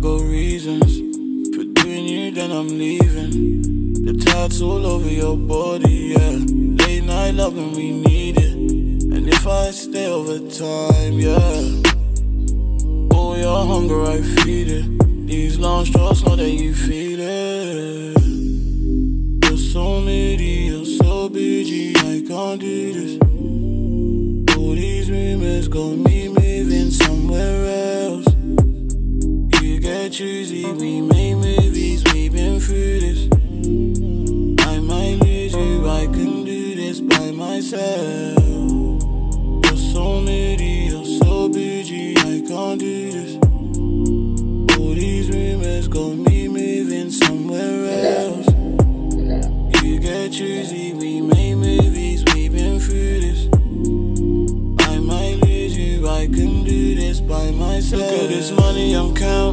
Got reasons for doing you, then I'm leaving. The tats all over your body, yeah. Late night loving, we need it. And if I stay over time, yeah. Oh, your hunger, I feed it. These long straws know that you feel it. You're so needy, you're so busy, I can't do this. All these rumors got me Choosy, we made movies, we've been through this. I might lose you, I can do this by myself. You're so needy, you're so bougie, I can't do this. All these rumors got me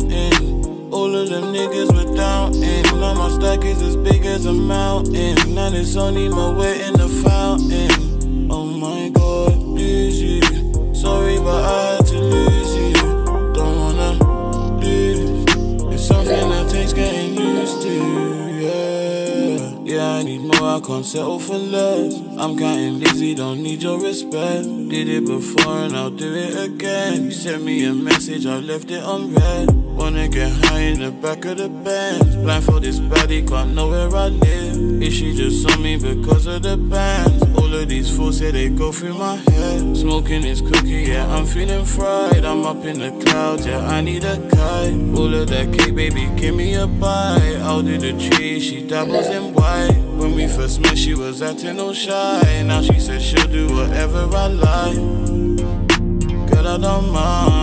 I'm. All of them niggas were doubting. Now my stack is as big as a mountain. Now there's only my weight in the fountain. Oh my god, you. Sorry, but I had to lose you. Don't wanna lose. It's something that takes getting used to, yeah. Yeah, I need more, I can't settle for less. I'm counting lazy, don't need your respect. Did it before and I'll do it again. You sent me a message, I left it unread. Wanna get high in the back of the Benz. Blindfold this baddie, can't know where I live. Is she just on me because of the bands? All of these fools say they go through my head. Smoking this cookie, yeah, I'm feeling fried. I'm up in the clouds, yeah, I need a kite. All of that cake, baby, give me a bite. Out of the tree, she dabbles in white. When we first met, she was acting all shy. Now she says she'll do whatever I like. Girl, I don't mind.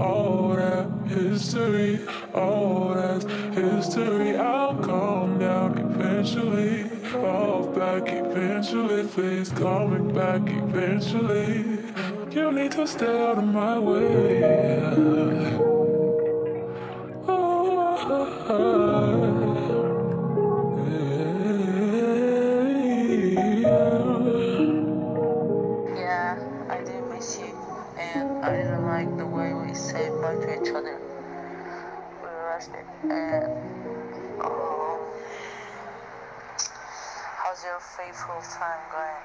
All that history, all that history. I'll calm down eventually. Fall back eventually. Please coming back eventually. You need to stay out of my way. Yeah. Yeah, I did miss you, and I didn't like the way we bye to each other. We rested, and um, how's your faithful time going?